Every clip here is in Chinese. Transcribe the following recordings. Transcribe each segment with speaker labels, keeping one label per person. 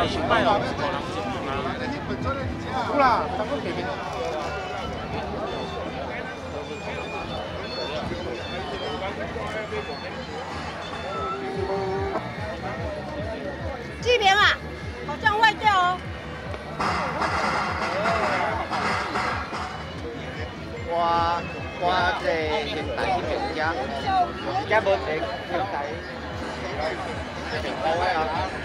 Speaker 1: 好啦，
Speaker 2: 这边啊，好像外调哦。
Speaker 3: 哇，哇塞，现在一片江，这边也。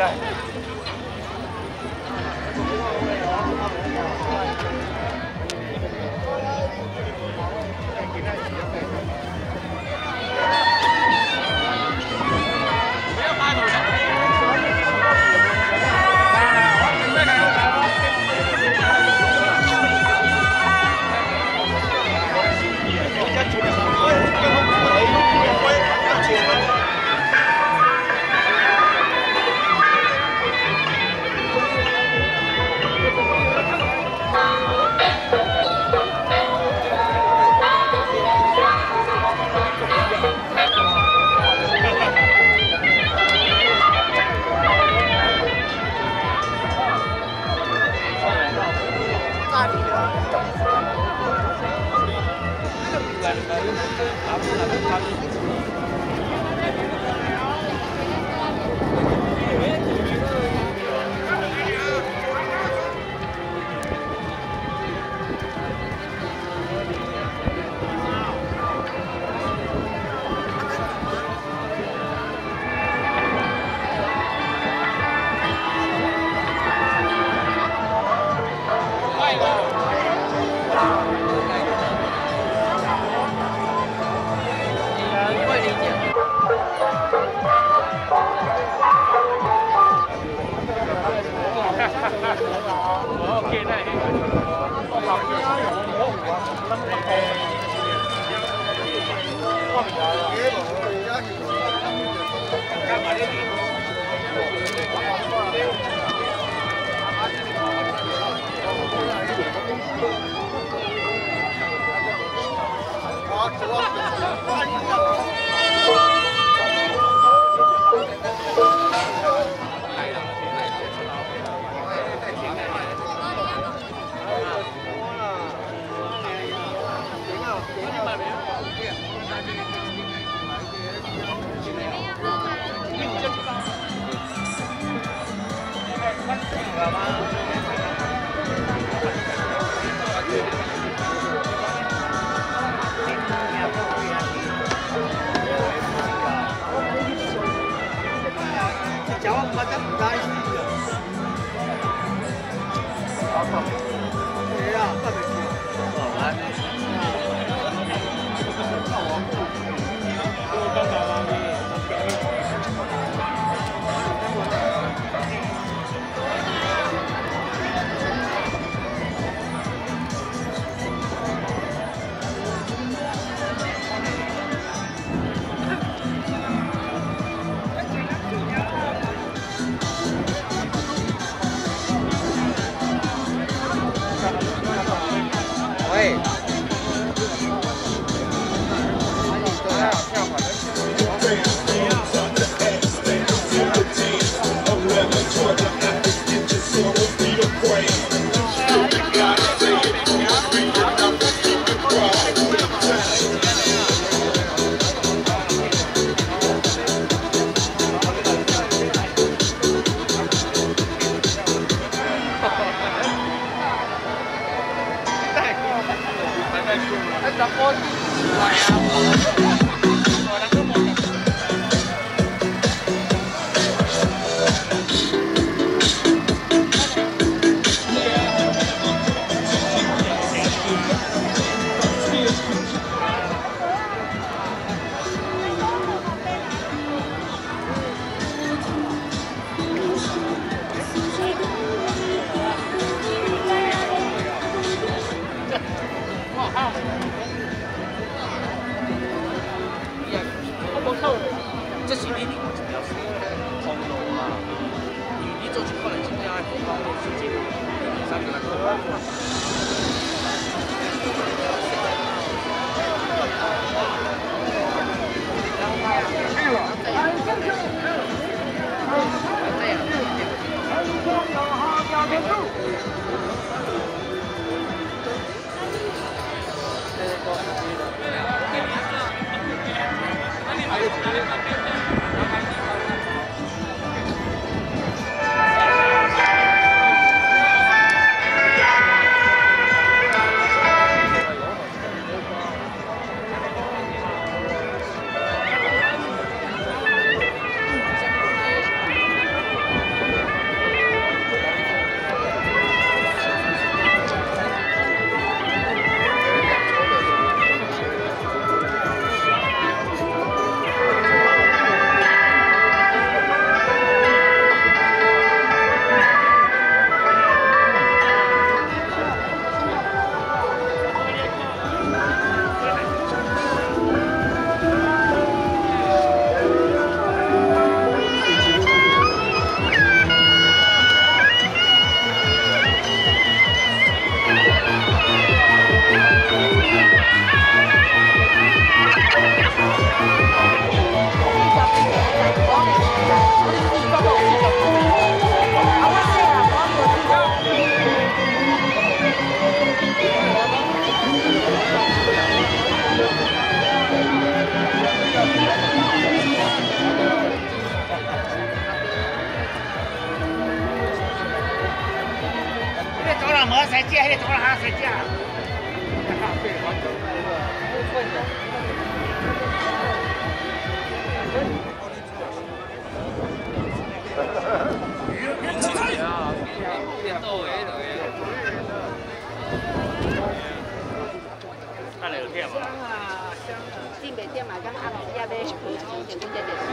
Speaker 3: ได้ Bulgarin, Bulgarin, Bulgarin, Bulgarin, Bulgarin, ấy hả
Speaker 1: 我记起来。
Speaker 4: It's a 40.
Speaker 3: 了没谁借，你走了还谁借？那你有骗吗？
Speaker 2: 进北店嘛，跟阿伯要买，点点点点。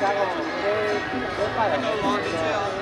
Speaker 5: 네, 작업을 해볼까요?